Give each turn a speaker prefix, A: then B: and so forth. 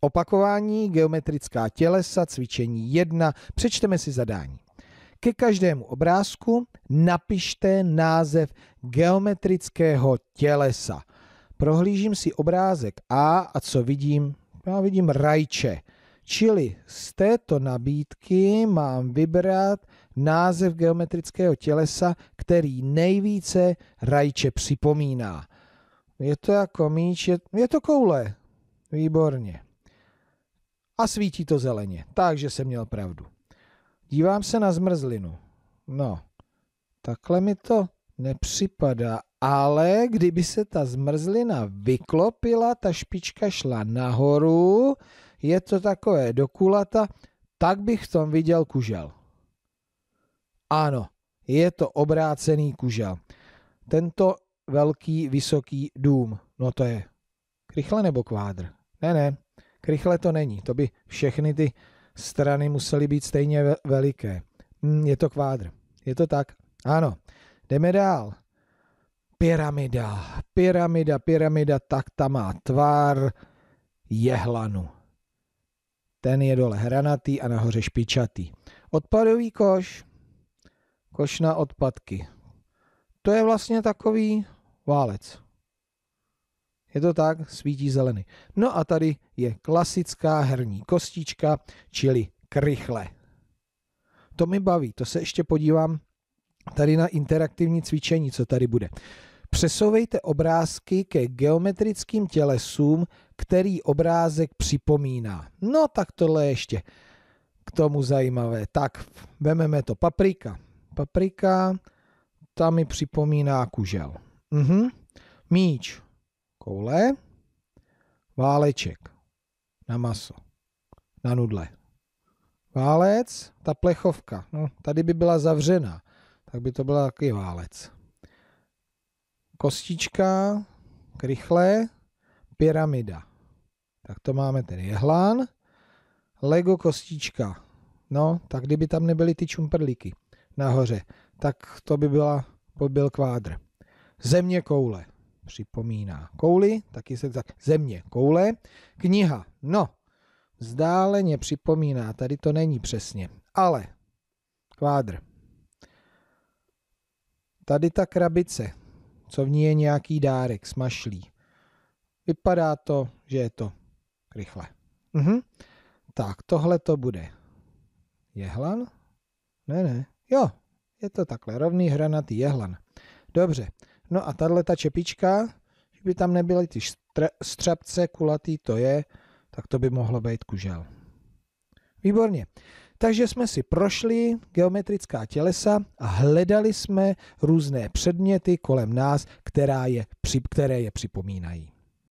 A: Opakování geometrická tělesa, cvičení 1. Přečteme si zadání. Ke každému obrázku napište název geometrického tělesa. Prohlížím si obrázek A a co vidím? Já vidím rajče. Čili z této nabídky mám vybrat název geometrického tělesa, který nejvíce rajče připomíná. Je to jako míč, je, je to koule. Výborně. A svítí to zeleně, takže jsem měl pravdu. Dívám se na zmrzlinu. No, takhle mi to nepřipadá, ale kdyby se ta zmrzlina vyklopila, ta špička šla nahoru, je to takové dokulata, tak bych v tom viděl kužel. Ano, je to obrácený kužel. Tento velký, vysoký dům, no to je krychle nebo kvádr? Ne, ne, krychle to není, to by všechny ty strany musely být stejně veliké. Hm, je to kvádr, je to tak? Ano, jdeme dál. Pyramida, pyramida, pyramida, tak ta má tvar jehlanu. Ten je dole hranatý a nahoře špičatý. Odpadový koš, koš na odpadky. To je vlastně takový válec. Je to tak, svítí zelený. No a tady je klasická herní kostička, čili krychle. To mi baví, to se ještě podívám tady na interaktivní cvičení, co tady bude. Přesouvejte obrázky ke geometrickým tělesům, který obrázek připomíná. No tak tohle ještě k tomu zajímavé. Tak, vememe to paprika. Paprika, ta mi připomíná kužel. Mhm. Míč, koule, váleček na maso, na nudle. Válec, ta plechovka, no, tady by byla zavřená, tak by to byla taky válec. Kostička, krychle, pyramida. Tak to máme ten jehlán. Lego kostička. No, tak kdyby tam nebyly ty čumperlíky nahoře, tak to by byla, by byl kvádr. Země koule. Připomíná kouli, taky se tak. Země koule. Kniha. No, vzdáleně připomíná, tady to není přesně, ale kvádr. Tady ta krabice, co v ní je nějaký dárek, smašlí. Vypadá to, že je to rychle. Mhm. Tak, tohle to bude jehlan? Ne, ne. Jo, je to takhle, rovný hranatý jehlan. Dobře, no a tahle ta čepička, že by tam nebyly ty střepce, kulatý to je, tak to by mohlo být kužel. Výborně. Takže jsme si prošli geometrická tělesa a hledali jsme různé předměty kolem nás, která je, které je připomínají.